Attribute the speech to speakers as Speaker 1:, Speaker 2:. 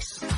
Speaker 1: House.